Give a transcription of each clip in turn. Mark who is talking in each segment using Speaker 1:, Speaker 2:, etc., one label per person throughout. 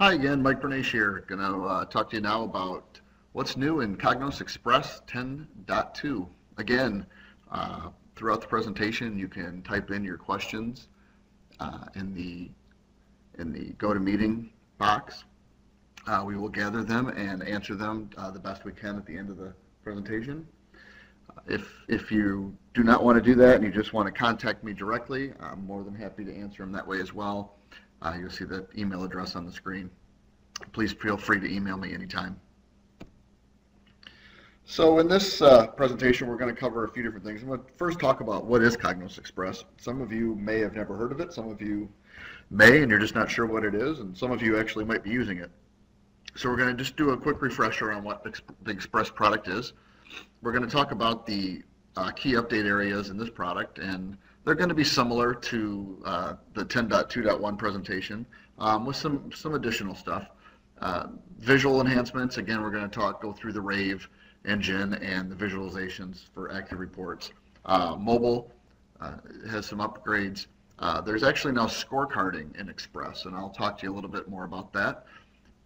Speaker 1: Hi again, Mike Bernache here. Going to uh, talk to you now about what's new in Cognos Express 10.2. Again, uh, throughout the presentation, you can type in your questions uh, in the in the GoToMeeting box. Uh, we will gather them and answer them uh, the best we can at the end of the presentation. Uh, if if you do not want to do that and you just want to contact me directly, I'm more than happy to answer them that way as well. Uh, you'll see the email address on the screen. Please feel free to email me anytime. So in this uh, presentation, we're going to cover a few different things. I'm going to first talk about what is Cognos Express. Some of you may have never heard of it. Some of you may, and you're just not sure what it is. And some of you actually might be using it. So we're going to just do a quick refresher on what the Express product is. We're going to talk about the uh, key update areas in this product, and they're going to be similar to uh, the 10.2.1 presentation um, with some, some additional stuff. Uh, visual enhancements, again, we're going to talk, go through the Rave engine and the visualizations for active reports. Uh, mobile uh, has some upgrades. Uh, there's actually now scorecarding in Express, and I'll talk to you a little bit more about that.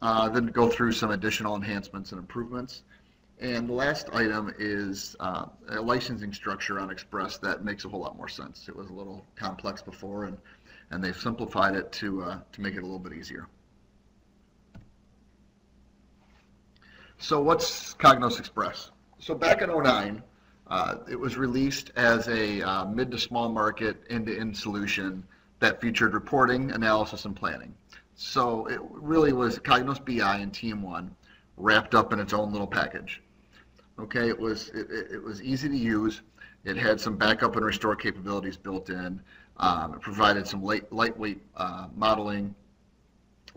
Speaker 1: Uh, then go through some additional enhancements and improvements. And the last item is uh, a licensing structure on Express that makes a whole lot more sense. It was a little complex before, and, and they've simplified it to, uh, to make it a little bit easier. So what's Cognos Express? So back in 09, uh, it was released as a uh, mid to small market end-to-end solution that featured reporting, analysis, and planning. So it really was Cognos BI and TM1 wrapped up in its own little package. Okay, it was it, it was easy to use. It had some backup and restore capabilities built in. Um, it provided some light, lightweight uh, modeling.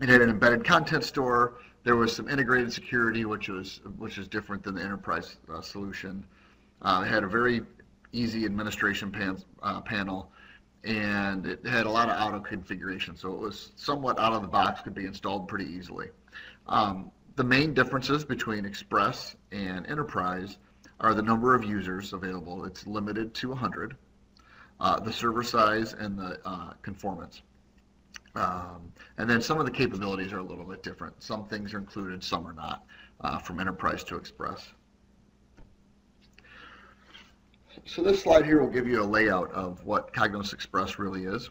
Speaker 1: It had an embedded content store. There was some integrated security, which was which is different than the enterprise uh, solution. Uh, it had a very easy administration pan, uh, panel and it had a lot of auto configuration, so it was somewhat out of the box, could be installed pretty easily. Um, the main differences between Express and Enterprise are the number of users available. It's limited to 100, uh, the server size, and the uh, conformance. Um, and then some of the capabilities are a little bit different. Some things are included, some are not, uh, from Enterprise to Express. So this slide here will give you a layout of what Cognos Express really is.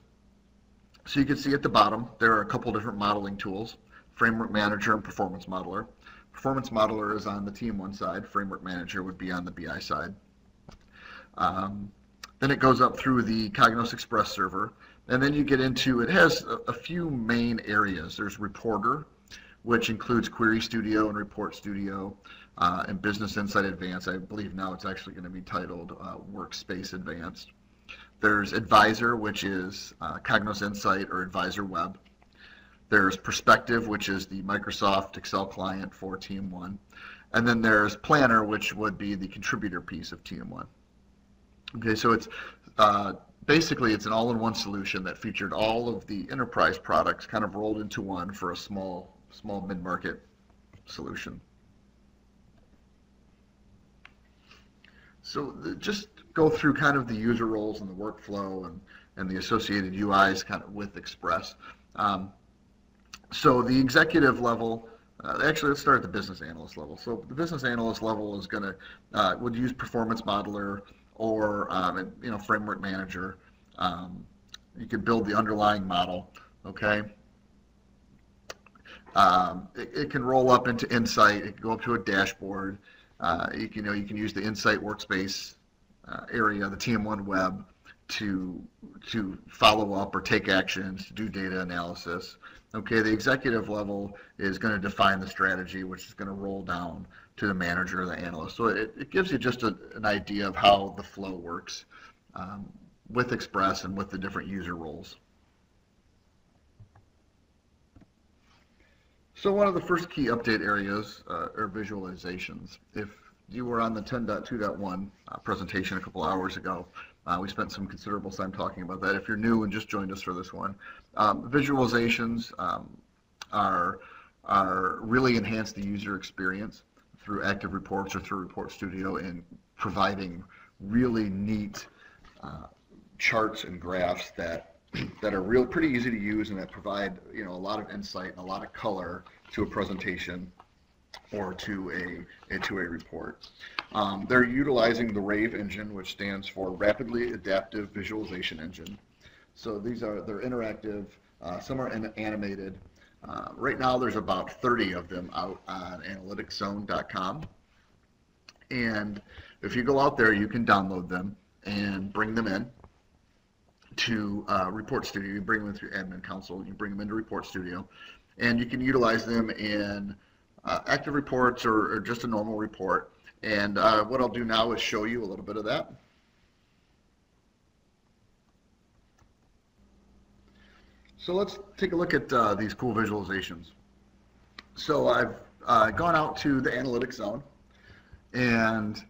Speaker 1: So you can see at the bottom, there are a couple different modeling tools, Framework Manager and Performance Modeler. Performance Modeler is on the TM1 side, Framework Manager would be on the BI side. Um, then it goes up through the Cognos Express server, and then you get into, it has a, a few main areas. There's Reporter, which includes Query Studio and Report Studio uh, and Business Insight Advanced. I believe now it's actually going to be titled uh, Workspace Advanced. There's Advisor, which is uh, Cognos Insight or Advisor Web. There's Perspective, which is the Microsoft Excel client for TM1. And then there's Planner, which would be the contributor piece of TM1. Okay, so it's uh, basically it's an all-in-one solution that featured all of the enterprise products kind of rolled into one for a small, small mid-market solution. So just go through kind of the user roles and the workflow and, and the associated UIs kind of with Express. Um, so the executive level, uh, actually let's start at the business analyst level. So the business analyst level is going to, uh, would use Performance Modeler or um, you know Framework Manager. Um, you can build the underlying model, okay? Um, it, it, can roll up into Insight. It can go up to a dashboard. Uh, you, can, you know, you can use the Insight workspace uh, area, the TM1 web, to to follow up or take actions, to do data analysis. Okay, the executive level is going to define the strategy, which is going to roll down to the manager or the analyst. So it, it gives you just a, an idea of how the flow works um, with Express and with the different user roles. So one of the first key update areas uh, are visualizations. If you were on the 10.2.1 uh, presentation a couple hours ago, uh, we spent some considerable time talking about that. If you're new and just joined us for this one, um, visualizations um, are, are really enhance the user experience through Active Reports or through Report Studio in providing really neat uh, charts and graphs that that are real pretty easy to use and that provide you know a lot of insight and a lot of color to a presentation or to a, to a report. Um, they're utilizing the RAVE engine, which stands for Rapidly Adaptive Visualization Engine. So these are they're interactive. Uh, some are animated. Uh, right now, there's about 30 of them out on analyticszone.com. And if you go out there, you can download them and bring them in to uh, Report Studio. You bring them through Admin Console. You bring them into Report Studio, and you can utilize them in uh, active reports or, or, just a normal report. And uh, what I'll do now is show you a little bit of that. So let's take a look at uh, these cool visualizations. So I've uh, gone out to the analytics zone and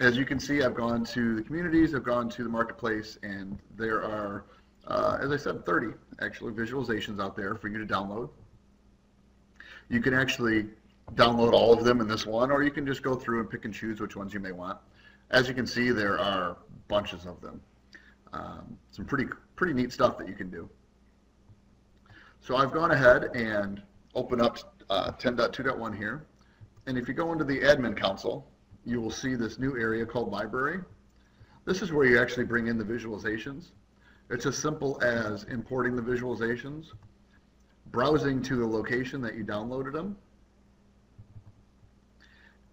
Speaker 1: as you can see, I've gone to the communities, I've gone to the marketplace, and there are, uh, as I said, 30 actually visualizations out there for you to download. You can actually download all of them in this one, or you can just go through and pick and choose which ones you may want. As you can see, there are bunches of them. Um, some pretty, pretty neat stuff that you can do. So I've gone ahead and opened up uh, 10.2.1 here. And if you go into the admin console, you will see this new area called library. This is where you actually bring in the visualizations. It's as simple as importing the visualizations, browsing to the location that you downloaded them,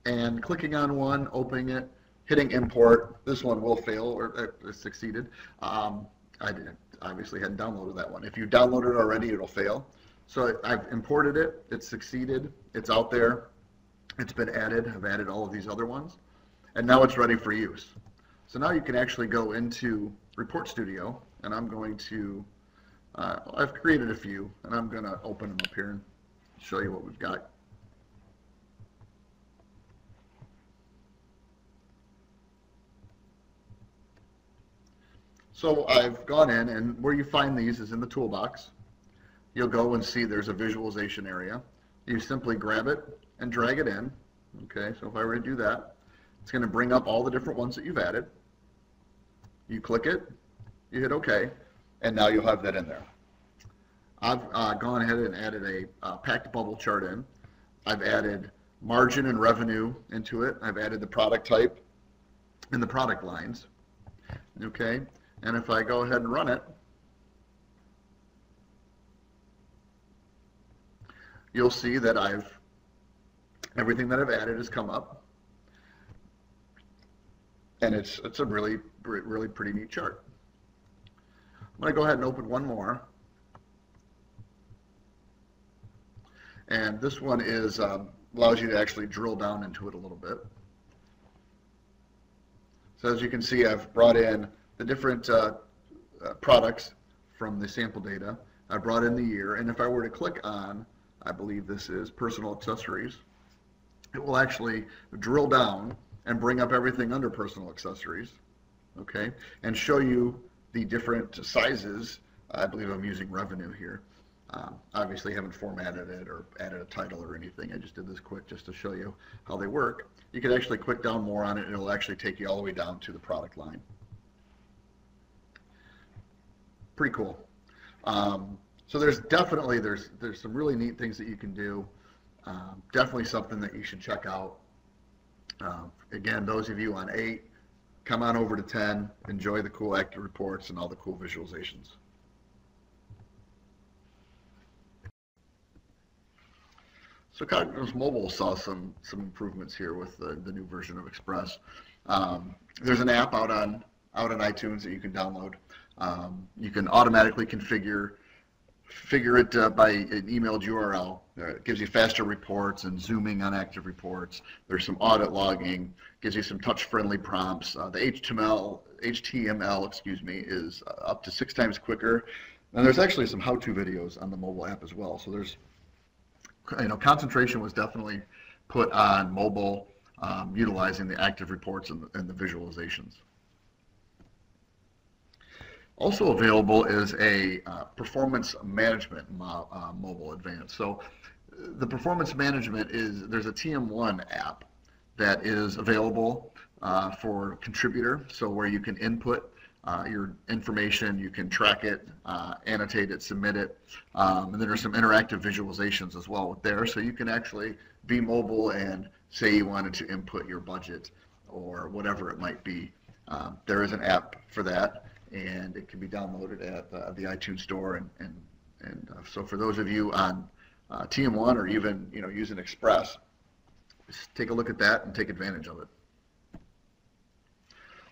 Speaker 1: and clicking on one, opening it, hitting import. This one will fail or uh, succeeded. Um, I didn't, obviously hadn't downloaded that one. If you downloaded it already, it'll fail. So I've imported it, it's succeeded, it's out there. It's been added. I've added all of these other ones. And now it's ready for use. So now you can actually go into Report Studio, and I'm going to, uh, I've created a few, and I'm going to open them up here and show you what we've got. So I've gone in, and where you find these is in the toolbox. You'll go and see there's a visualization area. You simply grab it, and drag it in. Okay, so if I were to do that, it's going to bring up all the different ones that you've added. You click it, you hit OK, and now you'll have that in there. I've uh, gone ahead and added a uh, packed bubble chart in. I've added margin and revenue into it. I've added the product type and the product lines. Okay, and if I go ahead and run it, you'll see that I've Everything that I've added has come up. And it's, it's a really, really pretty neat chart. I'm going to go ahead and open one more. And this one is um, allows you to actually drill down into it a little bit. So as you can see, I've brought in the different uh, uh, products from the sample data. I brought in the year, and if I were to click on, I believe this is personal accessories, it will actually drill down and bring up everything under personal accessories, okay, and show you the different sizes. I believe I'm using revenue here. Um, obviously haven't formatted it or added a title or anything. I just did this quick just to show you how they work. You can actually click down more on it and it'll actually take you all the way down to the product line. Pretty cool. Um, so there's definitely, there's, there's some really neat things that you can do. Um, definitely something that you should check out. Um, again, those of you on 8, come on over to 10, enjoy the cool active reports and all the cool visualizations. So Cognos Mobile saw some some improvements here with the, the new version of Express. Um, there's an app out on out on iTunes that you can download. Um, you can automatically configure figure it uh, by an emailed URL. Uh, it gives you faster reports and zooming on active reports. There's some audit logging. Gives you some touch-friendly prompts. Uh, the HTML, HTML, excuse me, is uh, up to six times quicker. And there's actually some how-to videos on the mobile app as well. So there's, you know, concentration was definitely put on mobile, um, utilizing the active reports and the, and the visualizations. Also available is a uh, performance management mo uh, mobile advance. So the performance management is, there's a TM1 app that is available uh, for contributor, so where you can input uh, your information. You can track it, uh, annotate it, submit it, um, and then there's some interactive visualizations as well there. So you can actually be mobile and say you wanted to input your budget or whatever it might be. Um, there is an app for that, and it can be downloaded at uh, the iTunes Store. And and, and uh, so for those of you on uh, TM1 or even you know using Express, take a look at that and take advantage of it.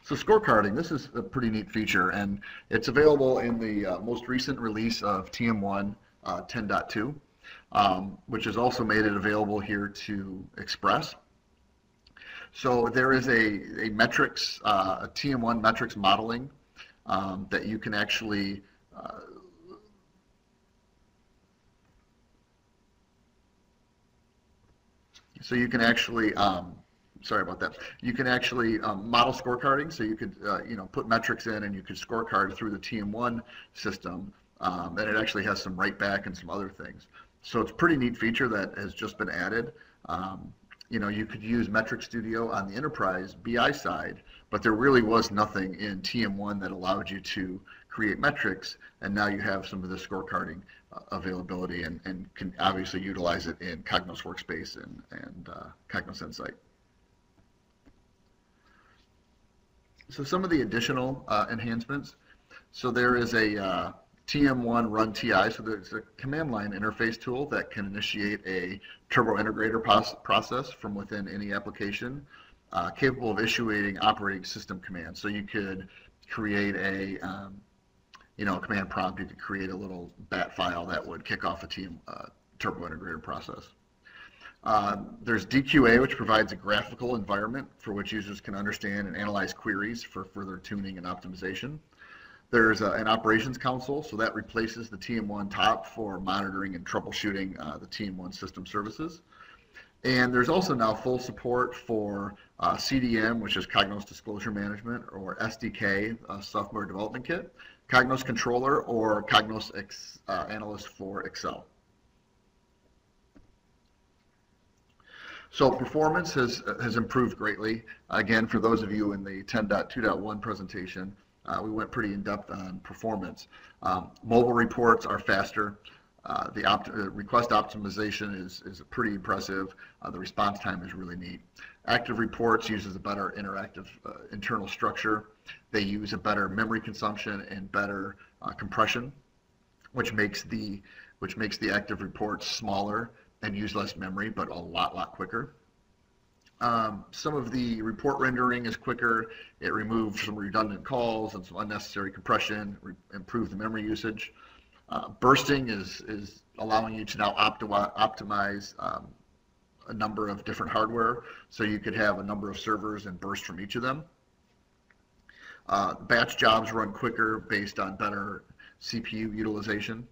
Speaker 1: So scorecarding, this is a pretty neat feature, and it's available in the uh, most recent release of TM1 uh, 10.2, um, which has also made it available here to Express. So there is a, a metrics, uh, a TM1 metrics modeling um, that you can actually uh, so you can actually um, sorry about that. You can actually um, model scorecarding, so you could uh, you know put metrics in and you could scorecard through the TM1 system, um, and it actually has some write back and some other things. So it's a pretty neat feature that has just been added. Um, you know, you could use Metric Studio on the enterprise BI side, but there really was nothing in TM1 that allowed you to create metrics, and now you have some of the scorecarding uh, availability and, and can obviously utilize it in Cognos Workspace and, and uh, Cognos Insight. So some of the additional uh, enhancements. So there is a uh, TM1 run TI. So there's a command line interface tool that can initiate a turbo integrator process from within any application, uh, capable of issuing operating system commands. So you could create a um, you know, a command prompt, you could create a little bat file that would kick off a TM uh, turbo integrator process. Uh, there's DQA, which provides a graphical environment for which users can understand and analyze queries for further tuning and optimization. There's a, an operations console, so that replaces the TM1 top for monitoring and troubleshooting uh, the TM1 system services. And there's also now full support for uh, CDM, which is Cognos Disclosure Management, or SDK, uh, Software Development Kit, Cognos Controller, or Cognos Ex, uh, Analyst for Excel. So performance has, has improved greatly. Again, for those of you in the 10.2.1 presentation, uh, we went pretty in depth on performance. Um, mobile reports are faster. Uh, the opt uh, request optimization is, is pretty impressive. Uh, the response time is really neat. Active reports uses a better interactive uh, internal structure. They use a better memory consumption and better uh, compression, which makes the which makes the active reports smaller and use less memory, but a lot, lot quicker. Um, some of the report rendering is quicker. It removes some redundant calls and some unnecessary compression, improve the memory usage. Uh, bursting is, is allowing you to now optimi optimize um, a number of different hardware. So you could have a number of servers and burst from each of them. Uh, batch jobs run quicker based on better CPU utilization.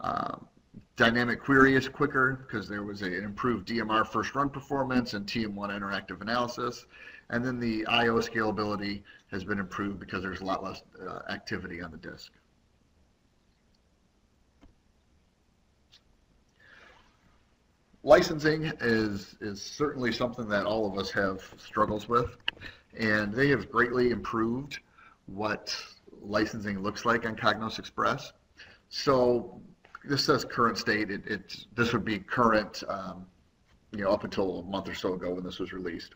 Speaker 1: Um, Dynamic query is quicker because there was a, an improved DMR first run performance and TM1 interactive analysis. And then the I.O. scalability has been improved because there's a lot less uh, activity on the disk. Licensing is, is certainly something that all of us have struggles with, and they have greatly improved what licensing looks like on Cognos Express. So this says current state. It, this would be current, um, you know, up until a month or so ago when this was released.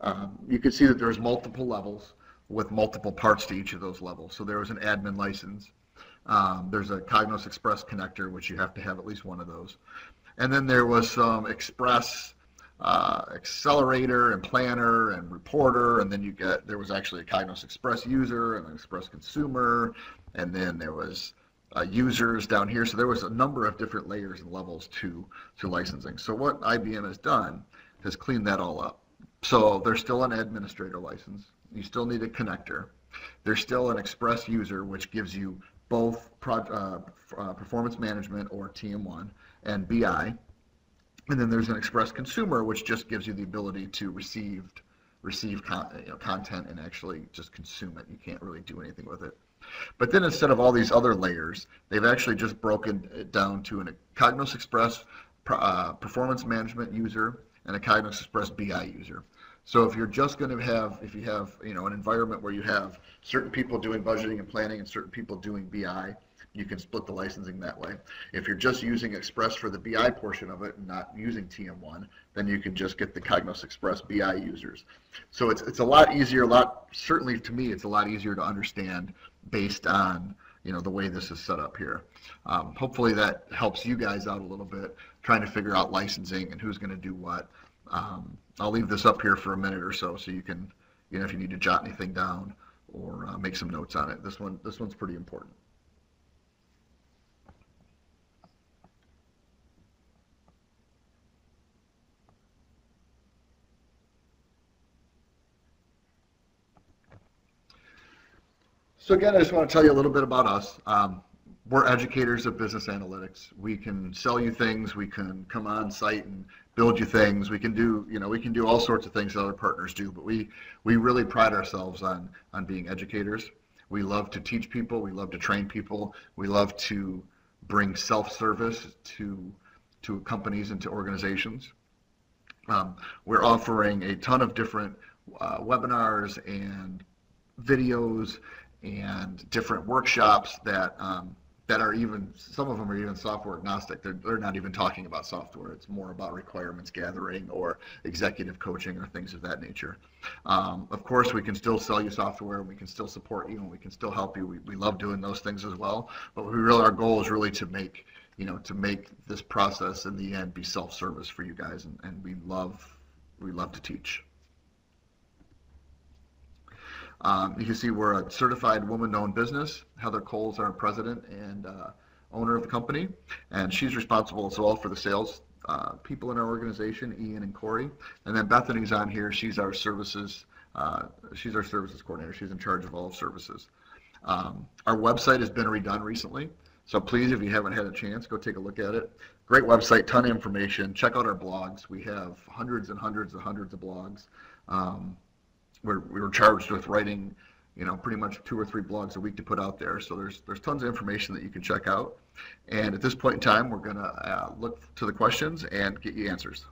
Speaker 1: Um, you can see that there's multiple levels with multiple parts to each of those levels. So there was an admin license. Um, there's a Cognos Express connector, which you have to have at least one of those. And then there was some Express uh, accelerator and planner and reporter, and then you get there was actually a Cognos Express user and an Express consumer, and then there was uh, users down here. So there was a number of different layers and levels to, to licensing. So what IBM has done has cleaned that all up. So there's still an administrator license. You still need a connector. There's still an express user, which gives you both pro, uh, uh, performance management or TM1 and BI. And then there's an express consumer, which just gives you the ability to receive receive con you know, content and actually just consume it. You can't really do anything with it. But then instead of all these other layers, they've actually just broken it down to a Cognos Express uh, performance management user and a Cognos Express BI user. So if you're just going to have, if you have, you know, an environment where you have certain people doing budgeting and planning and certain people doing BI, you can split the licensing that way. If you're just using Express for the BI portion of it and not using TM1, then you can just get the Cognos Express BI users. So it's, it's a lot easier, a lot, certainly to me, it's a lot easier to understand based on you know the way this is set up here. Um, hopefully that helps you guys out a little bit trying to figure out licensing and who's going to do what. Um, I'll leave this up here for a minute or so so you can, you know, if you need to jot anything down or uh, make some notes on it. This one, this one's pretty important. So again, I just want to tell you a little bit about us. Um, we're educators of business analytics. We can sell you things. We can come on site and build you things. We can do, you know, we can do all sorts of things that other partners do. But we we really pride ourselves on on being educators. We love to teach people. We love to train people. We love to bring self-service to to companies and to organizations. Um, we're offering a ton of different uh, webinars and videos and different workshops that um, that are even some of them are even software agnostic. They're they're not even talking about software. It's more about requirements gathering or executive coaching or things of that nature. Um, of course, we can still sell you software. We can still support you, and we can still help you. We, we love doing those things as well. But we really our goal is really to make you know to make this process in the end be self-service for you guys, and, and we love we love to teach. Um, you can see we're a certified woman-owned business. Heather Coles, our president and uh, owner of the company, and she's responsible as well for the sales uh, people in our organization, Ian and Corey. And then Bethany's on here. She's our services. Uh, she's our services coordinator. She's in charge of all services. Um, our website has been redone recently, so please, if you haven't had a chance, go take a look at it. Great website, ton of information. Check out our blogs. We have hundreds and hundreds and hundreds of blogs. Um, we're, we were charged with writing, you know, pretty much two or three blogs a week to put out there. So there's there's tons of information that you can check out. And at this point in time, we're going to uh, look to the questions and get you answers.